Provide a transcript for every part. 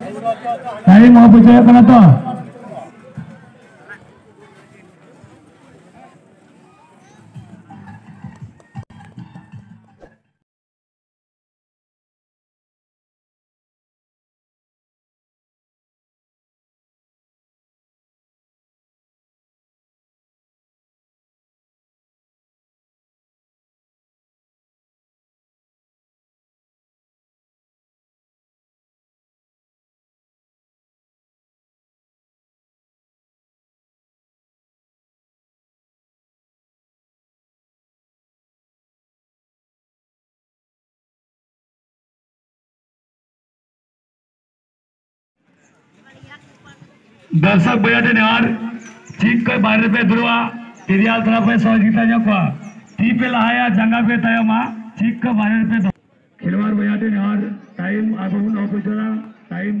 Tadi mau percaya kenapa? दर्शक बयाटे निहार ठीक कर बारे पे दुर्वा। इरियाल तरफ़ पे सहयोगिता जकवा टी पे लहाया जंगा पे तयमा ठीक कर बारे पे दो। खिलवाड़ बयाटे निहार टाइम आगो नौ पुजरा time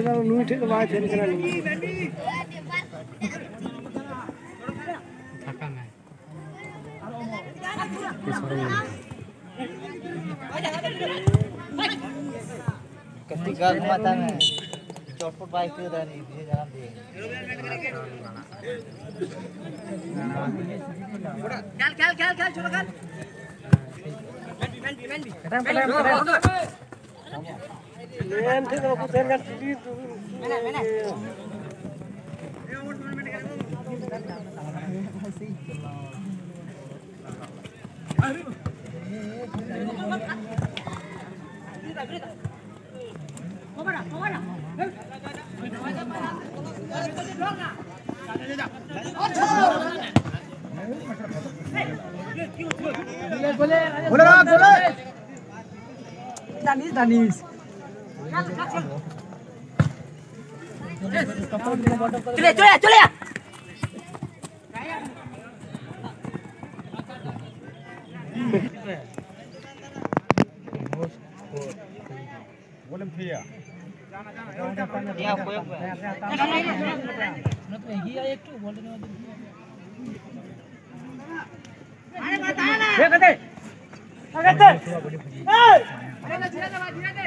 Mana, mana. Boleh lah, boleh. Danis, Danis. চলে চলে চলে बोलम फिया जाना जाना या कोई मत ये एक तो बोलने में अरे बता ना ये कहते कहते ए अरे धीरे दे धीरे दे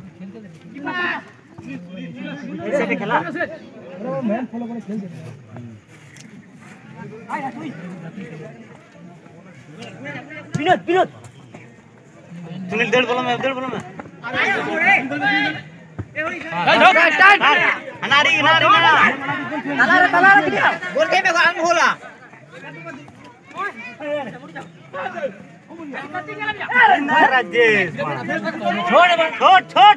महाराष्ट्र খেলা বিনোদ বিনোদ সুনীল দেড় বলো मैं देड़ बोलो मैं नारी नारी तलारा तलारा किया बोल के मैं आम होला राजेश छोड़ छोड़ छोड़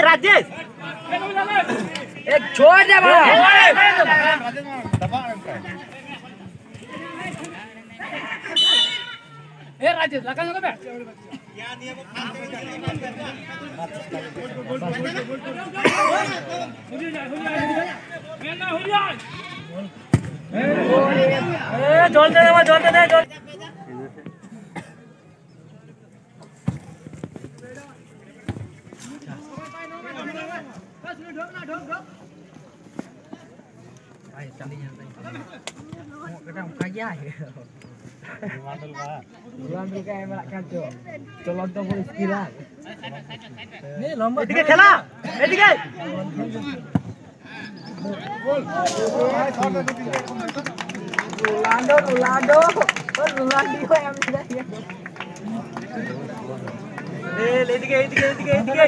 राजेश राजेश लगा জলটা নেওয়া জলটা নেয় জল Cái đồng phá giá vậy এদিকে খেলা এদিকে Rolando, Rolando, Rolando yang tidak এ এদিকে এদিকে এদিকে এদিকে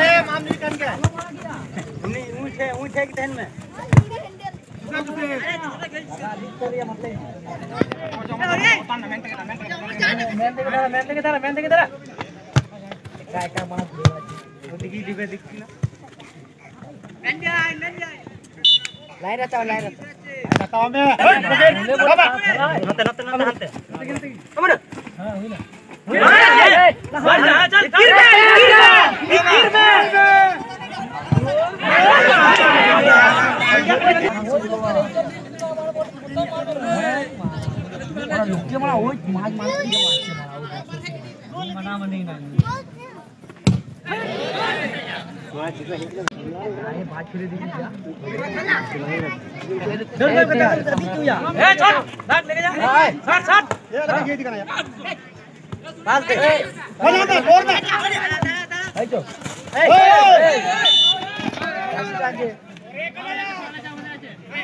এ মামনি কান কে উনি উঠে উঠে কি लाइन रहता है लाइन रहता है बताओ मैं नते नते नते नते कम ना हाँ हुई ना मार जा चल गिर में गिर में गिर में ए छोड़ बैट लेके जा शॉट शॉट ये दिखाना यार पास दे बोल दे बोल दे हांडे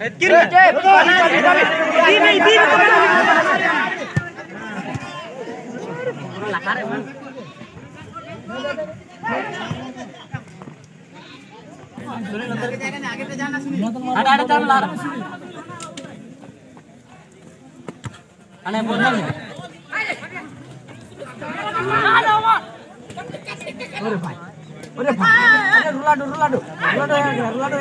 Head kiri. Jeb. Dini, Dini ke mana? Lahar emang. ada ada jalan lahar. Aneh bodoh. Halo, Omar. Udah, Pak. Udah, Pak. ರುಲಾಡು ರುಲಾಡು ರುಲಾಡು ರುಲಾಡು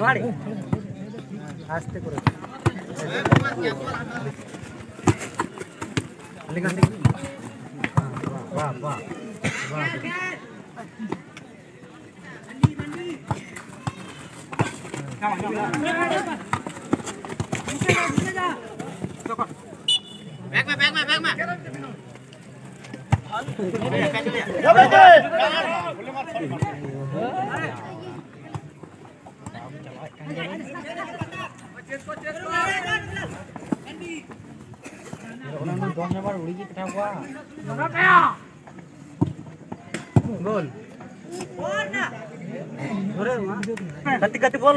ಮಾಡಿ ಆಸ್ತೆ ಕೊಡು Wah, wah, wah. Back, back, back, back, back. Boleh Gol. Ganti-ganti gol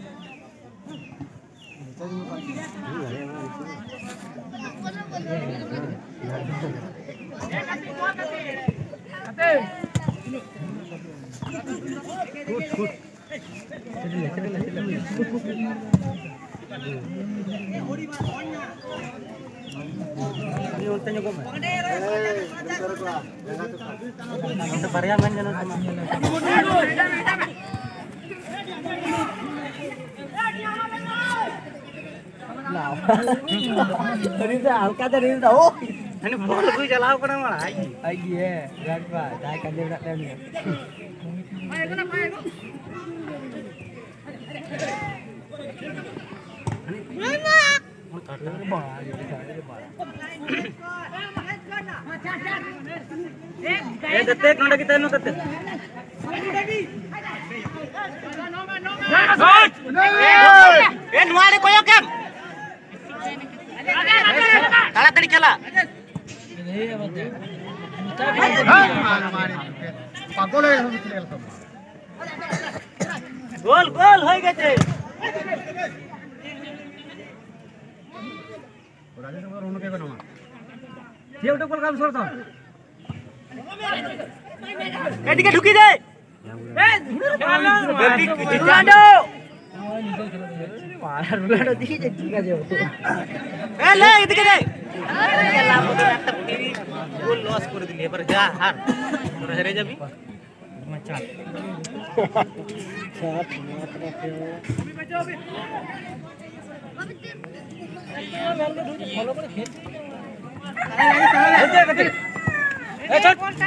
paryaman ganun sama. Ready, Ini untanya kok. Untuk pariaman jangan sama. Rida, alka dari Rida. Oh, Ini bol gue jalan apa nama lagi? lagi ya. Gagwa, dah kan dia nak tanya. Eh, detek nunda kita nu detek. Eh, nuare koyo kam. তাড়াতাড়ি খেলা গোল গোল হয়ে গেছে এদিকে ঢুকি দে Parah dulu ada tiga tiga jauh. এ লে এদিকে দে গোল loss করে দিলি এবার যা হার তোরা হেরে যাবি এ করতে বলতে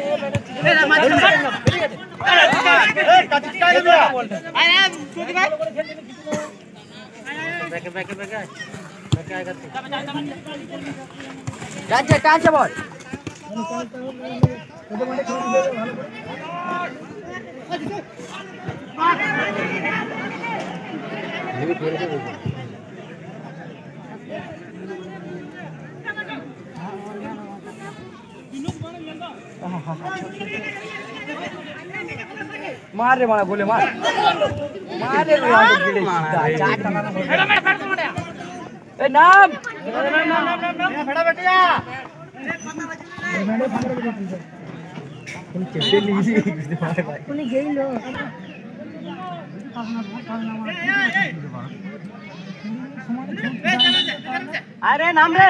ব্যাকে ব্যাকে ব্যাকে আয় করতে मार रे मारा बोले मार। मार रे राउंड गिले चाट ए, नाम। बेटा बेटिया अरे, नाम रे।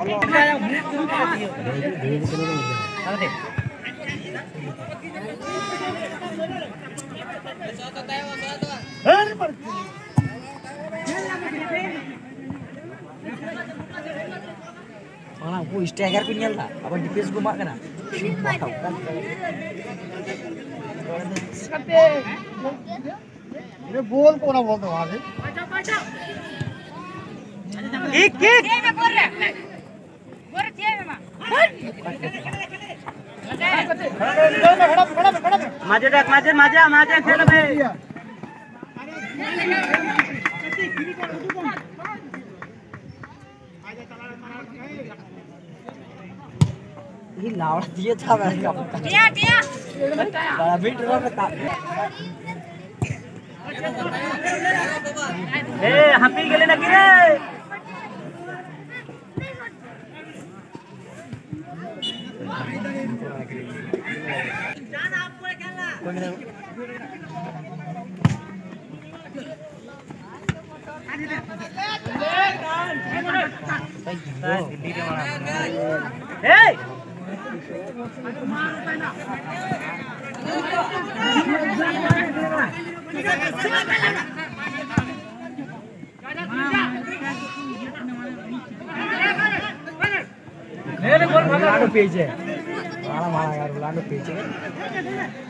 Malah aku istiagar pun nyala, apa di Facebook mak kena? Siapa tahu kan? Sampai, ini bol kau nak bol tu, ada? एक एक माझे टाक माझे माझ्या माझ्या खेळ ही लावड़ा दिए था मैं का बड़ा बीट रहा था ए हपी गेले ना की रे पेज है मारा मारा यार लाडू पेज है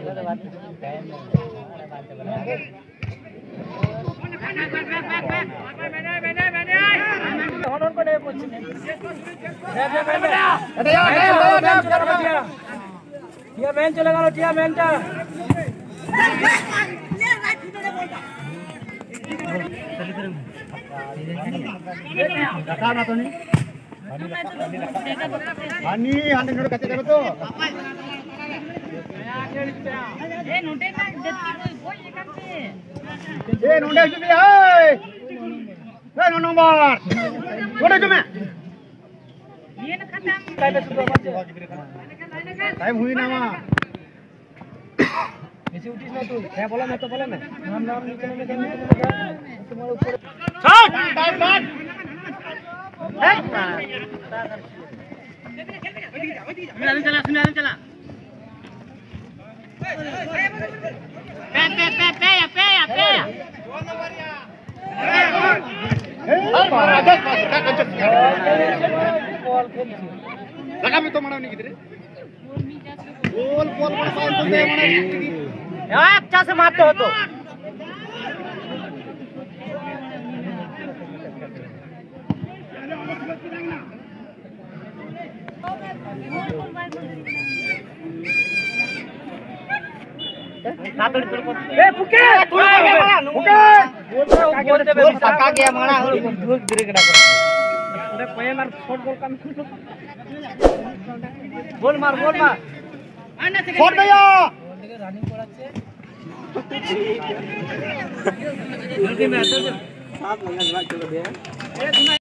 थोड़े बाद जल्दी क्या दो रात में ये ना हाँ तो हमने হানি হানি নোট কাছে যাবে তো এ নোটে না দেখি কই বই এখান এ নোটে তুমি এই। এ নো নম্বর। টাইম হুই না মা। বেশি উঠিস না তুই। হ্যাঁ বলে না তো বলে না। নাম নাম নিচে নেমে তোমার উপরে Ya, apa sih matto tuh? बोल मार बोल मार। छोड़ दिया रनिंग पड़ाचे जल्दी में आ जा साहब लगा चलो भैया।